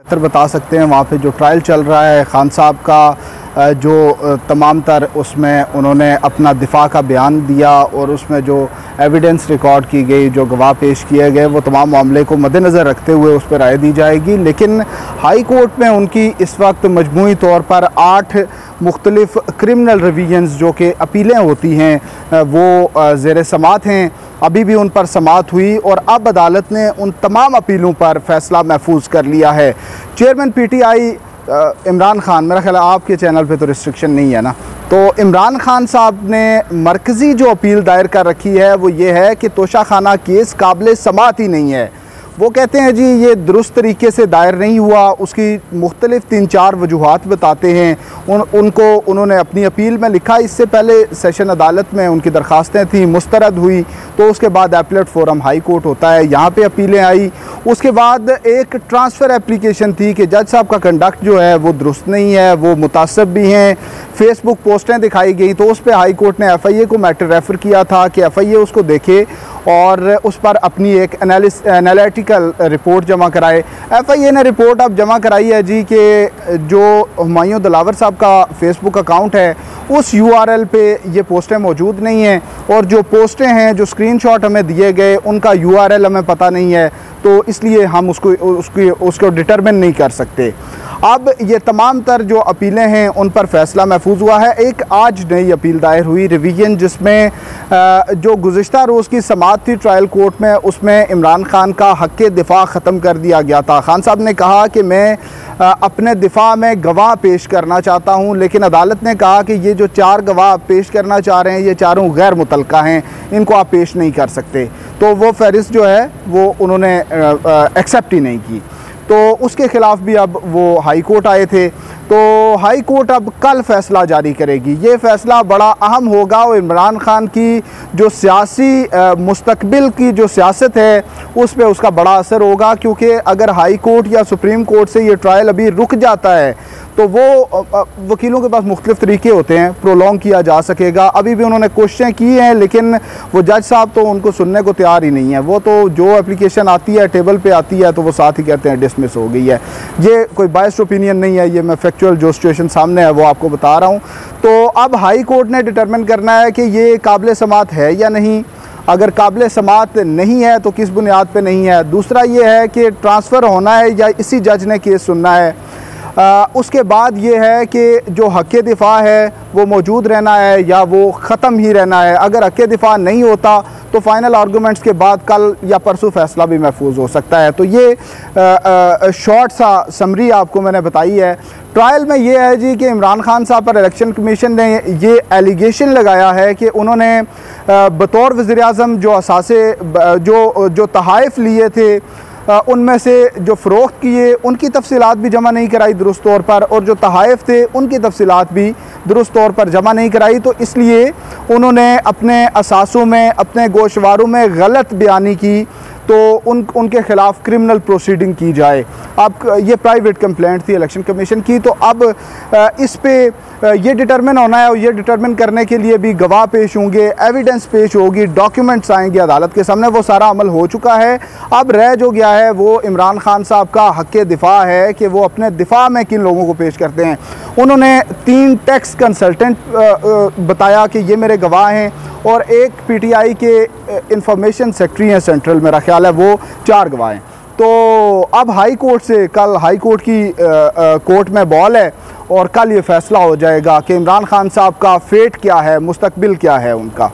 बेहतर बता सकते हैं वहाँ पे जो ट्रायल चल रहा है, खान साहब का जो तमाम तर उसमें उन्होंने अपना दिफा का बयान दिया और उसमें जो एविडेंस रिकॉर्ड की गई, जो गवाह पेश किए गए, वो तमाम मामले को मद्देनज़र रखते हुए उस पर राय दी जाएगी। लेकिन हाई कोर्ट में उनकी इस वक्त मजमू तौर पर आठ मुख्तलिफ़ क्रिमिनल रिवीजन्स जो कि अपीलें होती हैं वो ज़ेर समात हैं। अभी भी उन पर समात हुई और अब अदालत ने उन तमाम अपीलों पर फैसला महफूज कर लिया है। चेयरमैन पीटीआई इमरान खान, मेरा ख्याल आपके चैनल पे तो रिस्ट्रिक्शन नहीं है ना? तो इमरान खान साहब ने मरकज़ी जो अपील दायर कर रखी है, वो ये है कि तोशा खाना केस काबिल समात ही नहीं है। वो कहते हैं, जी, ये दुरुस्त तरीके से दायर नहीं हुआ। उसकी मुख्तलिफ़ तीन चार वजूहत बताते हैं। उन, उनको उन्होंने अपनी अपील में लिखा। इससे पहले सेशन अदालत में उनकी दरख्वास्तें थी, मुस्तरद हुई तो उसके बाद एपलेट फोरम हाई कोर्ट होता है। यहाँ पे अपीलें आई। उसके बाद एक ट्रांसफ़र एप्लीकेशन थी कि जज साहब का कंडक्ट जो है, वो दुरुस्त नहीं है, वो मुतासब भी हैं। फेसबुक पोस्टें दिखाई गई तो उस पर हाई कोर्ट ने एफ़ आई ए को मैटर रेफ़र किया था कि एफ़ आई ए उसको देखे और उस पर अपनी एक एनालिटिकल रिपोर्ट जमा कराए। एफ़ आई ए ने रिपोर्ट अब जमा कराई है जी कि जो हमायूं दलावर साहब का फेसबुक अकाउंट है, उस यू आर एल पे ये पोस्टें मौजूद नहीं हैं और जो पोस्टें हैं, जो स्क्रीन शॉट हमें दिए गए, उनका यू आर एल हमें पता नहीं है तो इसलिए हम उसको, उसकी, उसको डिटरमिन नहीं कर सकते। अब ये तमाम तर जो अपीलें हैं, उन पर फैसला महफूज हुआ है। एक आज नई अपील दायर हुई रिवीजन, जिसमें जो गुज्त रोज़ की समात थी ट्रायल कोर्ट में, उसमें इमरान खान का हक दिफा ख़त्म कर दिया गया था। खान साहब ने कहा कि मैं अपने दिफा में गवाह पेश करना चाहता हूँ, लेकिन अदालत ने कहा कि ये जो चार गवाह पेश करना चाह रहे हैं, ये चारों गैर मुतल हैं, इनको आप पेश नहीं कर सकते। तो वो फहरिस्त जो है, वो उन्होंने एक्सेप्ट ही नहीं की। तो उसके ख़िलाफ़ भी अब वो हाई कोर्ट आए थे। तो हाई कोर्ट अब कल फ़ैसला जारी करेगी। ये फ़ैसला बड़ा अहम होगा और इमरान ख़ान की जो सियासी मुस्तबिल की जो सियासत है, उस पर उसका बड़ा असर होगा, क्योंकि अगर हाई कोर्ट या सुप्रीम कोर्ट से ये ट्रायल अभी रुक जाता है तो वो वकीलों के पास मुख्तलिफ़ तरीके होते हैं प्रोलॉन्ग किया जा सकेगा। अभी भी उन्होंने कोशिशें की हैं, लेकिन वो जज साहब तो उनको सुनने को तैयार ही नहीं है। वो तो जो एप्लीकेशन आती है टेबल पे आती है तो वो साथ ही कहते हैं डिसमिस हो गई है। ये कोई बायस्ड ओपिनियन नहीं है, ये मैं फैक्चुअल जो सिचुएशन सामने है, वो आपको बता रहा हूँ। तो अब हाई कोर्ट ने डिटर्मिन करना है कि ये काबिल समात है या नहीं। अगर काबिल समात नहीं है तो किस बुनियाद पर नहीं है? दूसरा ये है कि ट्रांसफ़र होना है या इसी जज ने केस सुनना है। आ, उसके बाद ये है कि जो हक दिफा है वो मौजूद रहना है या वो ख़त्म ही रहना है? अगर हक दिफा नहीं होता तो फाइनल आर्गूमेंट्स के बाद कल या परसों फैसला भी महफूज हो सकता है। तो ये शॉर्ट सा समरी आपको मैंने बताई है। ट्रायल में ये है जी कि इमरान खान साहब पर इलेक्शन कमीशन ने ये एलिगेशन लगाया है कि उन्होंने बतौर वज़ी अजम जो असासे जो जो तहफ़ लिए थे उनमें से जो फ़रोख्त किए उनकी तफसीत भी जमा नहीं कराई दुरुस्त तौर पर, और जो तहाइफ थे, उनकी तफसीत भी दुरुस्त तौर पर जमा नहीं कराई। तो इसलिए उन्होंने अपने असासों में, अपने गोशवारों में गलत बयानी की तो उन, उनके ख़िलाफ़ क्रिमिनल प्रोसीडिंग की जाए। अब ये प्राइवेट कंप्लेंट थी इलेक्शन कमीशन की तो अब इस पे ये डिटरमिन होना है और ये डिटरमिन करने के लिए भी गवाह पेश होंगे एविडेंस पेश होगी डॉक्यूमेंट्स आएँगे अदालत के सामने, वो सारा अमल हो चुका है। अब रह जो गया है, वो इमरान खान साहब का हक दिफा है कि वो अपने दिफा में किन लोगों को पेश करते हैं। उन्होंने तीन टैक्स कंसल्टेंट बताया कि ये मेरे गवाह हैं और एक पीटीआई के इंफॉर्मेशन सेक्रेटरी हैं सेंट्रल मेरा ख्याल है वो चार गवाह हैं। तो अब हाई कोर्ट से कल हाई कोर्ट की आ, आ, कोर्ट में बॉल है और कल ये फैसला हो जाएगा कि इमरान खान साहब का फेट क्या है मुस्तबिल क्या है उनका।